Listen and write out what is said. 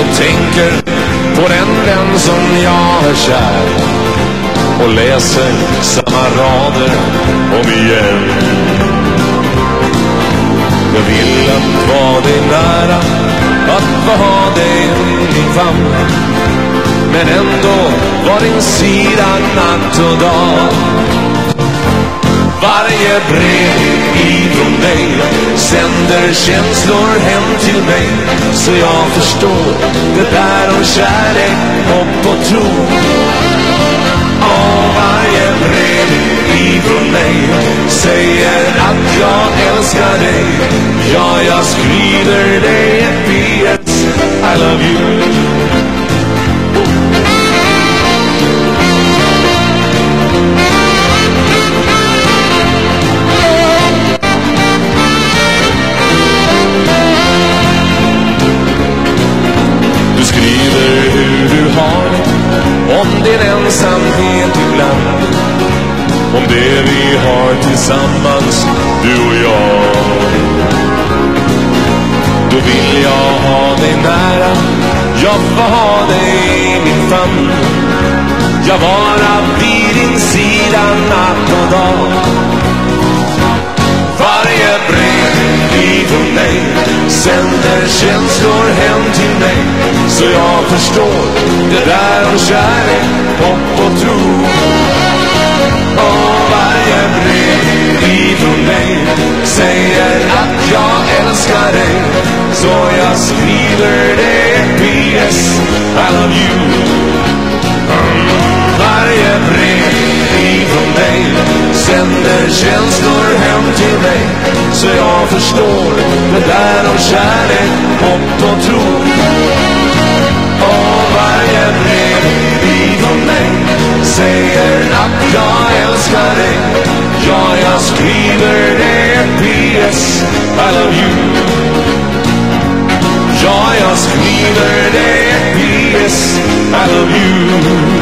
och tänker på den vän som jag är kär och läser samma rader om igen. Jag vill att vara dig nära, att få ha dig i min famn. Men ändå var din sida natt och dag. Varje brev ifrån dig sänder känslor hem till mig. Så jag förstår det där om kärlek, hopp och tro. Och varje brev ifrån dig säger att jag älskar dig. Ja, jag skriver dig ett PS. I love you. Om din ensamhet ibland Om det vi har tillsammans, du och jag. Då vill jag ha dig nära. Jag får ha dig i min famn. Jag vara vid din sida natt och dag. Varje brev ifrån dig sänder känslor hem till mig. Så jag förstår det där om kärlek, hopp och tro. Och varje brev ifrån dig säger att jag älskar dig. Så jag skriver det ett PS I love you mm. varje brev ifrån dig sänder känslor hem till mig. Så jag förstår det där om kärlek, hopp och tro. Älskar dig. Ja, jag skriver det ett PS I love you. Ja, jag skriver det ett PS I love you.